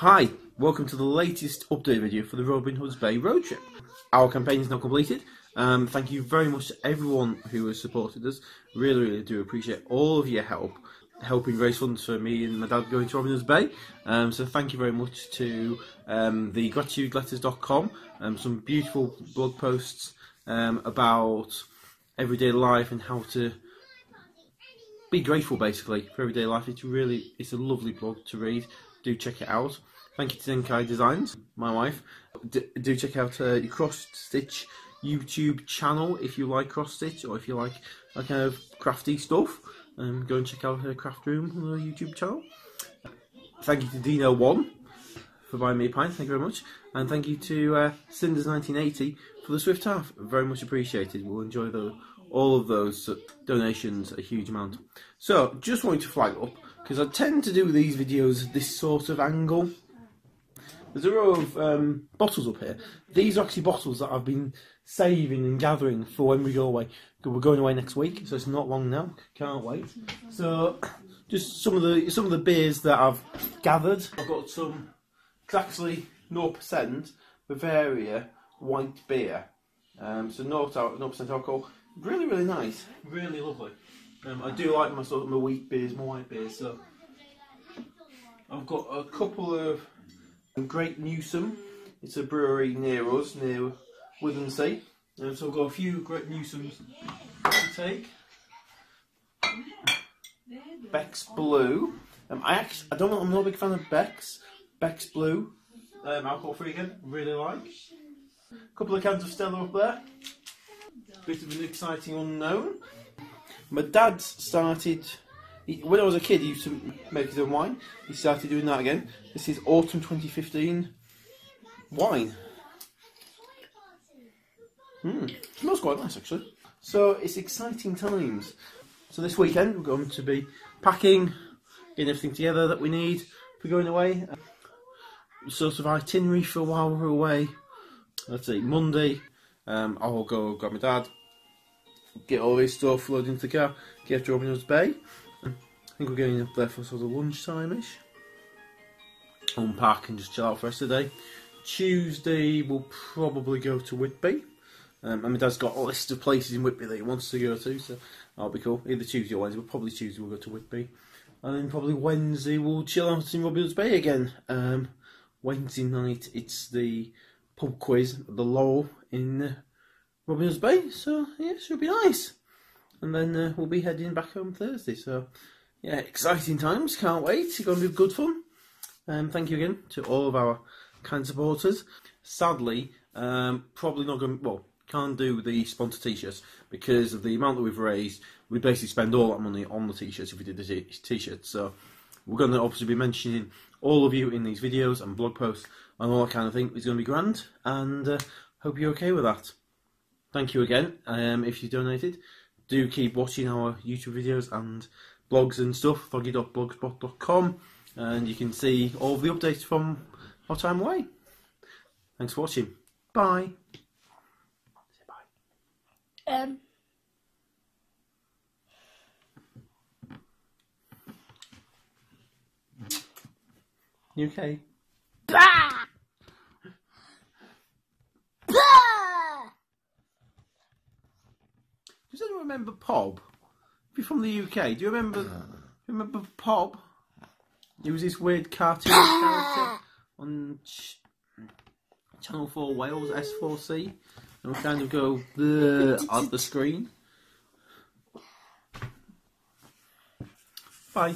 Hi, welcome to the latest update video for the Robin Hood's Bay road trip. Our campaign is now completed. Um, thank you very much to everyone who has supported us. Really, really do appreciate all of your help helping raise funds for me and my dad going to Robin Hood's Bay. Um, so thank you very much to um, the gratitudeletters.com, um, some beautiful blog posts um, about everyday life and how to be grateful basically for everyday life. It's really it's a lovely blog to read. Do check it out. Thank you to Denkai Designs, my wife. D- do check out uh, your cross stitch YouTube channel if you like cross stitch or if you like that kind of crafty stuff. Um, go and check out her craft room on her YouTube channel. Thank you to Deano One for buying me a pint. Thank you very much, and thank you to uh, Cinders 1980 for the Swift Half. Very much appreciated. We'll enjoy the, all of those donations a huge amount. So, just wanted to flag up because I tend to do these videos this sort of angle. There's a row of um, bottles up here. These are actually bottles that I've been saving and gathering for when we go away. We're going away next week, so it's not long now. Can't wait. So, just some of the some of the beers that I've gathered. I've got some. It's actually 0% Bavaria white beer. Um, so 0% alcohol. Really, really nice. Really lovely. Um, I do like my sort of my wheat beers, my white beers. So I've got a couple of Great Newsome. It's a brewery near us, near Withernsea. Um, so I've got a few Great Newsomes to take. Beck's Blue. Um, I actually, I don't know, I'm not a big fan of Beck's. Beck's Blue. Um, alcohol free again, really like. A couple of cans of Stella up there. Bit of an exciting unknown. My dad's started, when I was a kid, he used to make his own wine. He started doing that again. This is autumn 2015 wine. Hmm, smells quite nice actually. So it's exciting times. So this weekend we're going to be packing, getting everything together that we need for going away. Sort of itinerary for while we're away. Let's see, Monday, um, I'll go grab my dad, get all his stuff loaded into the car, get to Robin Hood's Bay. Think we're going up there for sort of lunchtime-ish. Unpack and just chill out for the rest of the day. Tuesday we'll probably go to Whitby. Um, and my dad's got a list of places in Whitby that he wants to go to, so that'll be cool. Either Tuesday or Wednesday, but probably Tuesday we'll go to Whitby. And then probably Wednesday we'll chill out in Robin Hood's Bay again. Um, Wednesday night it's the pub quiz at the Laurel Inn uh, Robin Bay, so yeah, should be nice. And then uh, we'll be heading back home Thursday, so yeah, exciting times, can't wait. It's going to be good fun. Um, thank you again to all of our kind supporters. Sadly, um, probably not going. Well, can't do the sponsor t-shirts because of the amount that we've raised. We basically spend all that money on the t-shirts if we did the t-shirts. So we're going to obviously be mentioning all of you in these videos and blog posts and all that kind of thing. It's going to be grand, and uh, hope you're okay with that. Thank you again. Um, if you donated, do keep watching our YouTube videos and blogs and stuff. Thoggy.blogspot.com, and you can see all the updates from our time away. Thanks for watching. Bye. Say bye. Um. You okay? Bah! Bah! Does anyone remember Pob? If you're from the UK, do you remember? remember Pob? He was this weird cartoon character on Ch- Channel Four Wales S4C, and would kind of go the at the screen. Bye.